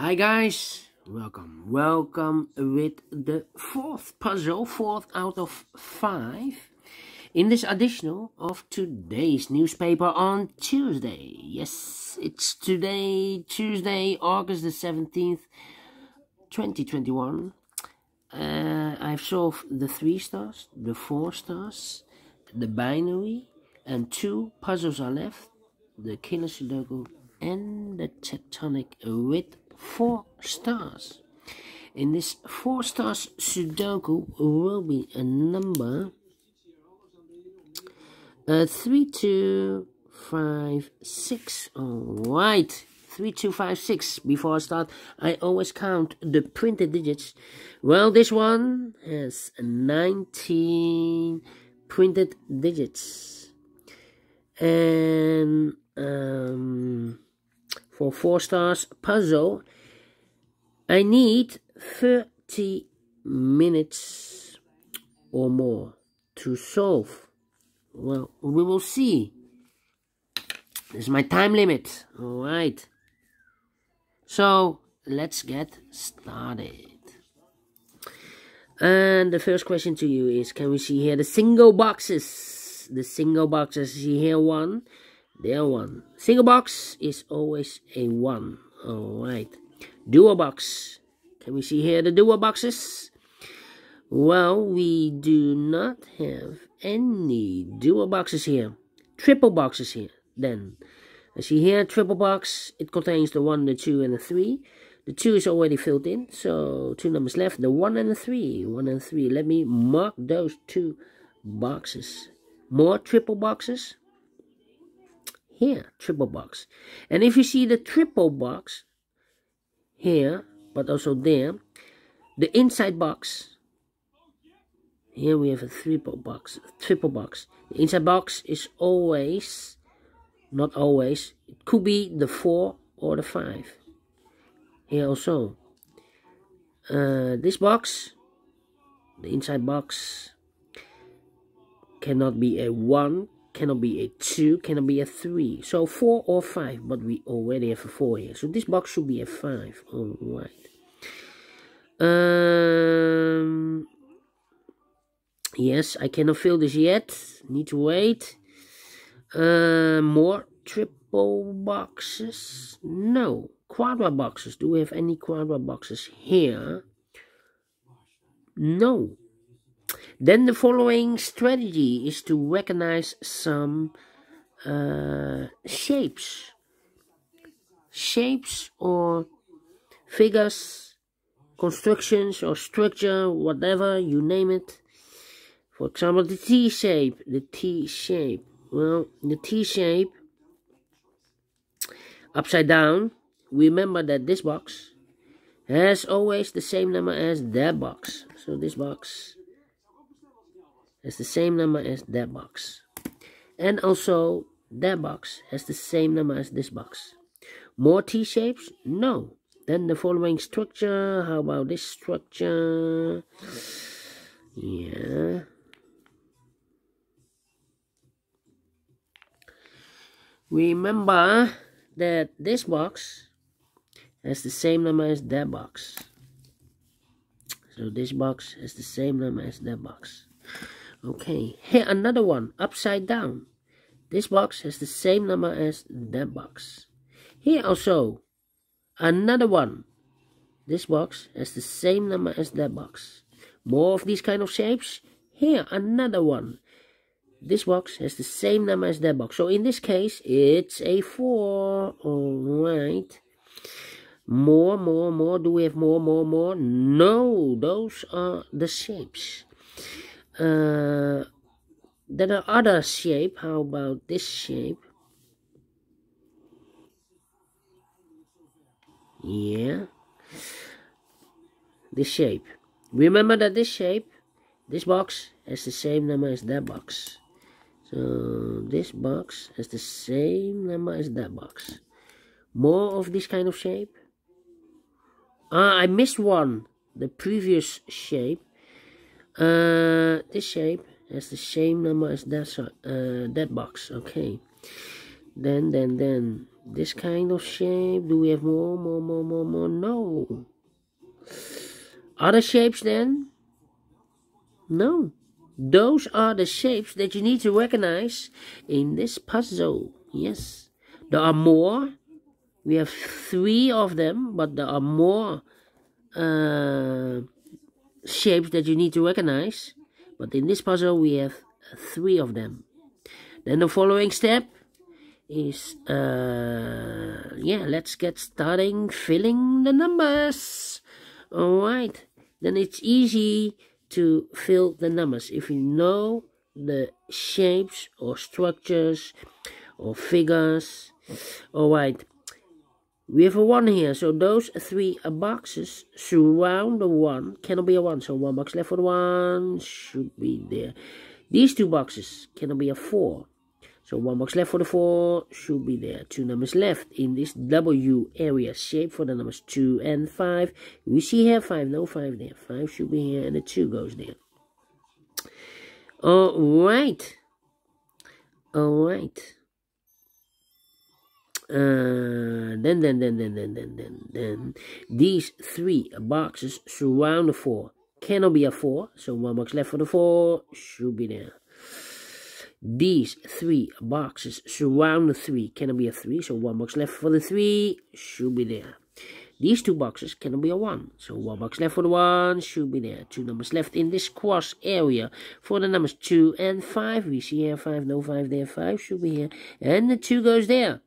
Hi guys, welcome, welcome with the fourth puzzle, fourth out of five, in this additional of today's newspaper on Tuesday. Yes, it's today, Tuesday, August the 17th, 2021. Uh, I've solved the three stars, the four stars, the binary, and two puzzles are left, the killer Sudoku and the tectonic with four stars. In this four stars Sudoku will be a number uh, three two five six. All right, three two five six. Before I start, I always count the printed digits. Well, this one has nineteen printed digits, and um, for four stars puzzle, I need 30 minutes or more to solve. Well, we will see. This is my time limit. All right. So let's get started. And the first question to you is, can we see here the single boxes? The single boxes, see here one, there one. Single box is always a one. Alright. Dual box. Can we see here the dual boxes? Well, we do not have any dual boxes here. Triple boxes here. Then, I see here, triple box. It contains the 1, the 2, and the 3. The 2 is already filled in, so two numbers left. The 1 and the 3. 1 and 3. Let me mark those two boxes. More triple boxes here, triple box. And if you see the triple box here, but also there, the inside box, here we have a triple box, triple box. The inside box is always, not always, it could be the 4 or the 5. Here also. Uh, this box, the inside box, cannot be a 1, cannot be a 2, cannot be a 3. So 4 or 5, but we already have a 4 here. So this box should be a 5. Alright. Um, yes, I cannot fill this yet. Need to wait. Uh, more triple boxes? No. Quadra boxes. Do we have any quadra boxes here? No. Then the following strategy is to recognize some uh, shapes. Shapes or figures, constructions or structure, whatever you name it. For example, the T shape. The T shape. Well, the T shape upside down. Remember that this box has always the same number as that box. So this box has the same number as that box. And also, that box has the same number as this box. More T-shapes? No. Then the following structure. How about this structure? Yeah. Remember that this box has the same number as that box. So this box has the same number as that box. Okay, here another one, upside down. This box has the same number as that box. Here also, another one. This box has the same number as that box. More of these kind of shapes. Here, another one. This box has the same number as that box. So in this case, it's a 4. Alright. More, more, more. Do we have more, more, more? No, those are the shapes. Uh, there are other shape. How about this shape? Yeah. This shape. Remember that this shape, this box has the same number as that box. So this box has the same number as that box. More of this kind of shape. Ah, I missed one. The previous shape. Uh, this shape has the same number as that uh, that box. Okay. Then, then, then this kind of shape. Do we have more, more, more, more, more? No. Other shapes then? No. Those are the shapes that you need to recognize in this puzzle. Yes. There are more. We have three of them, but there are more uh, shapes that you need to recognize. But in this puzzle, we have three of them. Then the following step is, uh, yeah, let's get starting filling the numbers. Alright, then it's easy to fill the numbers if you know the shapes or structures or figures. Alright, we have a 1 here, so those three boxes surround the 1 cannot be a 1, so 1 box left for the 1 should be there. These two boxes cannot be a 4, so 1 box left for the 4 should be there. Two numbers left in this W area shape for the numbers 2 and 5. We see here 5, no 5 there. 5 should be here and the 2 goes there. Alright. Alright. Uh, then, then, then, then, then, then, then, then, these three boxes surround the four. Cannot be a four, so one box left for the four should be there. These three boxes surround the three. Cannot be a three, so one box left for the three should be there. These two boxes cannot be a 1. So one box left for the 1 should be there. Two numbers left in this cross area for the numbers 2 and 5. We see here 5, no 5 there, 5 should be here. And the 2 goes there.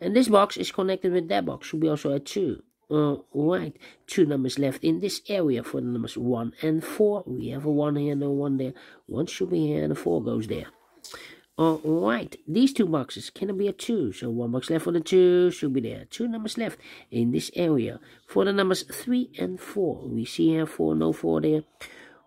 And this box is connected with that box, should be also a 2. Uh, right, two numbers left in this area for the numbers 1 and 4. We have a 1 here, no 1 there. 1 should be here and a 4 goes there. Alright, these two boxes can be a 2. So one box left for the 2 should be there. Two numbers left in this area for the numbers 3 and 4. We see here 4, no 4 there.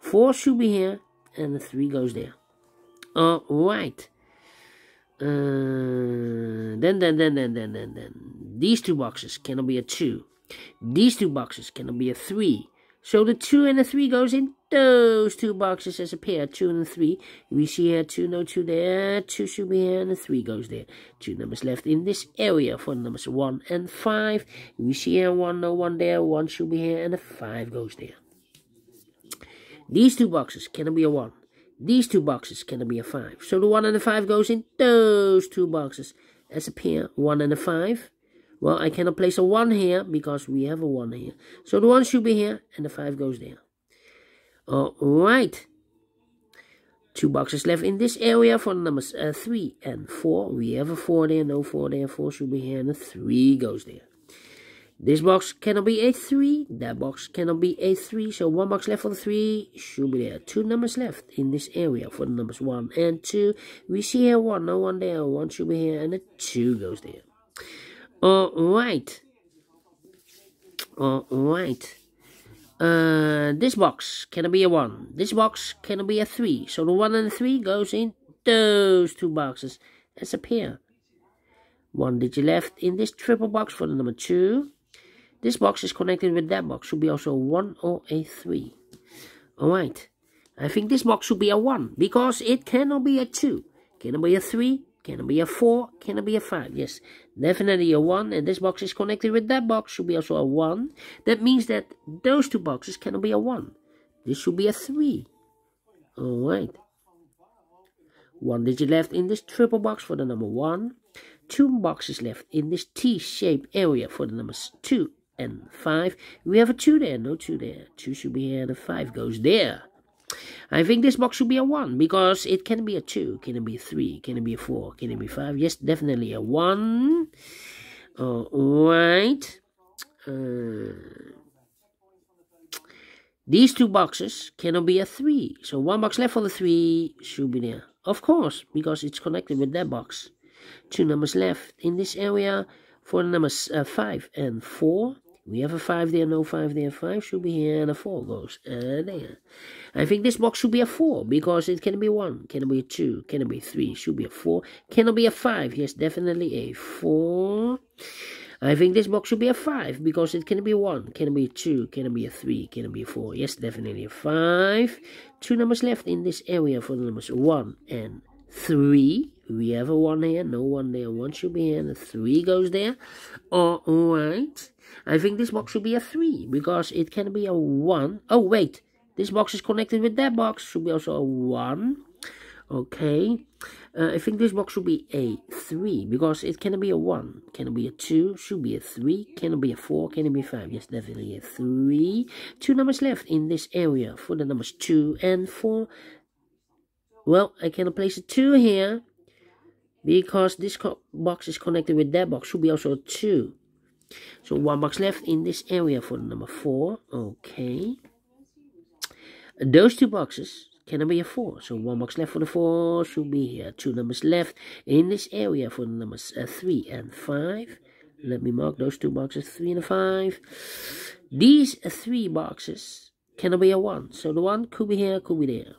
4 should be here and the 3 goes there. Alright. Uh, then, then, then, then, then, then, then. These two boxes cannot be a 2. These two boxes cannot be a 3. So the 2 and the 3 goes in those two boxes as a pair, 2 and 3. We see here 2, no 2 there, 2 should be here, and the 3 goes there. Two numbers left in this area for numbers 1 and 5. We see here 1, no 1 there, 1 should be here, and the 5 goes there. These two boxes cannot be a 1. These two boxes cannot be a 5. So the 1 and the 5 goes in those two boxes as a pair. 1 and a 5. Well, I cannot place a 1 here because we have a 1 here. So the 1 should be here and the 5 goes there. Alright. Two boxes left in this area for numbers uh, 3 and 4. We have a 4 there, no 4 there. 4 should be here and a 3 goes there. This box cannot be a 3. That box cannot be a 3. So one box left for the 3 should be there. Two numbers left in this area for the numbers 1 and 2. We see here 1. No 1 there. 1 should be here and a 2 goes there. Alright. Alright. Uh, this box cannot be a 1. This box cannot be a 3. So the 1 and the 3 goes in those two boxes as a pair. One digit left in this triple box for the number 2. This box is connected with that box. Should be also a 1 or a 3. Alright. I think this box should be a 1. Because it cannot be a 2. Cannot be a 3. Cannot be a 4. Cannot be a 5. Yes. Definitely a 1. And this box is connected with that box. Should be also a 1. That means that those two boxes cannot be a 1. This should be a 3. Alright. One digit left in this triple box for the number 1. Two boxes left in this T-shaped area for the numbers 2 and 5. We have a 2 there, no 2 there. 2 should be here, a 5 goes there. I think this box should be a 1, because it can be a 2, can it be a 3, can it be a 4, can it be 5? Yes, definitely a 1. Alright. Uh, these two boxes cannot be a 3. So one box left for the 3 should be there. Of course, because it's connected with that box. Two numbers left in this area for numbers uh, 5 and 4. We have a 5 there, no 5 there. 5 should be here, and a 4 goes uh, there. I think this box should be a 4, because it can be 1, can it be 2, can it be 3, should be a 4. Can be a 5, yes, definitely a 4. I think this box should be a 5, because it can be 1, can it be 2, can it be a 3, can it be a 4. Yes, definitely a 5. Two numbers left in this area for the numbers 1 and three. We have a one here, no one there. One should be here, and the three goes there. All right. I think this box should be a three because it can be a one. Oh, wait. This box is connected with that box. Should be also a one. Okay. Uh, I think this box should be a 3 because it can be a 1. Can be a 2? Should be a 3. Can it be a 4? Can it be a 5? Yes, definitely a 3. Two numbers left in this area for the numbers 2 and 4. Well, I can place a 2 here because this box is connected with that box. Should be also a 2. So one box left in this area for number 4. Okay. Those two boxes can be a 4. So one box left for the 4 should be here. Two numbers left in this area for the numbers uh, 3 and 5. Let me mark those two boxes, 3 and 5. These three boxes cannot be a 1. So the 1 could be here, could be there.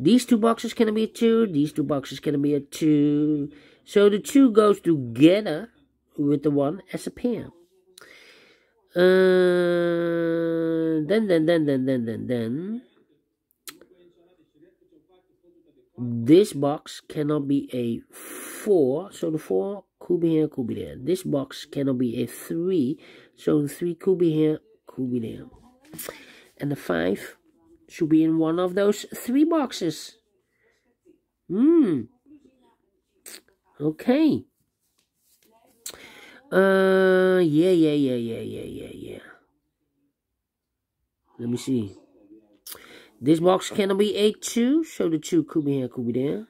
These two boxes can be a 2. These two boxes can be a 2. So the 2 goes together with the 1 as a pair. Uh, then, then, then, then, then, then, then. This box cannot be a 4, so the 4 could be here, could be there. This box cannot be a 3, so the 3 could be here, could be there. And the 5 should be in one of those three boxes. Hmm. Okay. Uh, yeah, yeah, yeah, yeah, yeah, yeah, yeah. Let me see. This box cannot be a 2, so the 2 could be here, could be there.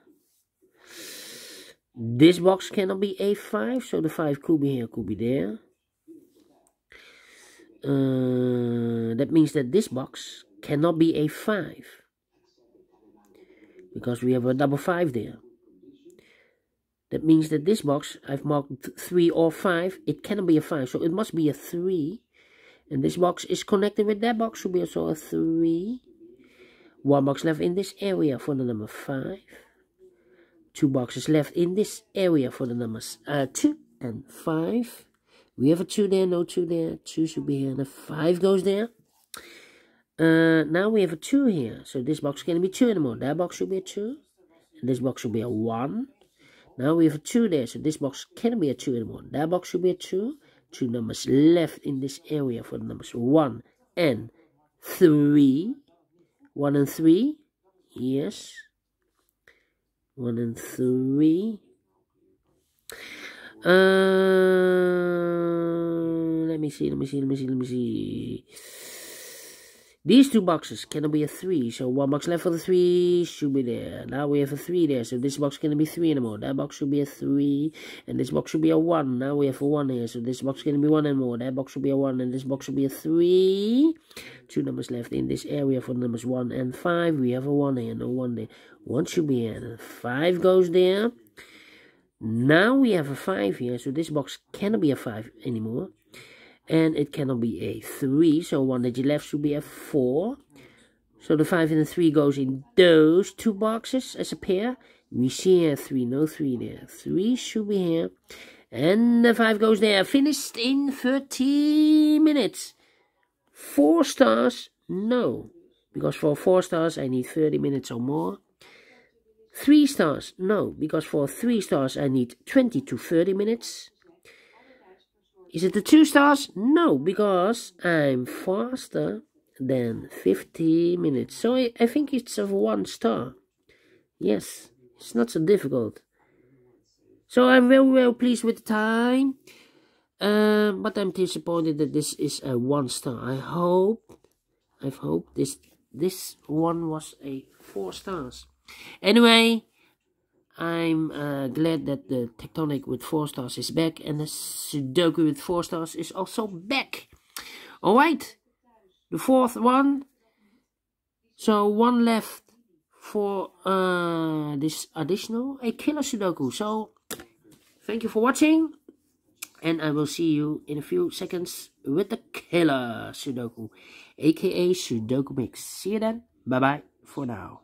This box cannot be a 5, so the 5 could be here, could be there. Uh, that means that this box cannot be a 5. Because we have a double 5 there. That means that this box, I've marked 3 or 5, it cannot be a 5, so it must be a 3. And this box is connected with that box, so be also a 3. One box left in this area for the number 5. Two boxes left in this area for the numbers uh, 2 and 5. We have a 2 there, no 2 there. 2 should be here, and a 5 goes there. Uh, now we have a 2 here. So this box can be 2 anymore. That box should be a 2. And this box should be a 1. Now we have a 2 there. So this box can be a 2 anymore. That box should be a 2. Two numbers left in this area for the numbers 1 and 3. 1 and 3. Yes. 1 and 3. Uh, let me see, let me see, let me see, let me see. These two boxes cannot be a 3, so one box left for the 3 should be there. Now we have a 3 there, so this box cannot be 3 anymore. That box should be a 3, and this box should be a 1. Now we have a 1 here, so this box cannot be 1 anymore. That box should be a 1, and this box should be a 3. Two numbers left in this area for numbers 1 and 5. We have a 1 here, no 1 there. 1 should be here, and 5 goes there. Now we have a 5 here, so this box cannot be a 5 anymore and it cannot be a 3, so one digit left should be a 4. So the 5 and the 3 goes in those two boxes as a pair. We see here 3, no 3 there. 3 should be here. And the 5 goes there. Finished in 30 minutes. 4 stars? No. Because for 4 stars I need 30 minutes or more. 3 stars? No. Because for 3 stars I need 20 to 30 minutes. Is it the two stars? No, because I'm faster than 50 minutes. So I, I think it's of one star. Yes, it's not so difficult. So I'm very well pleased with the time. Uh, but I'm disappointed that this is a one star. I hope, I hope this this one was a four stars. Anyway, I'm uh, glad that the Tectonic with 4 stars is back and the Sudoku with 4 stars is also back. Alright, the fourth one. So one left for uh, this additional, a killer Sudoku. So, thank you for watching. And I will see you in a few seconds with the killer Sudoku, aka Sudoku Mix. See you then. Bye bye for now.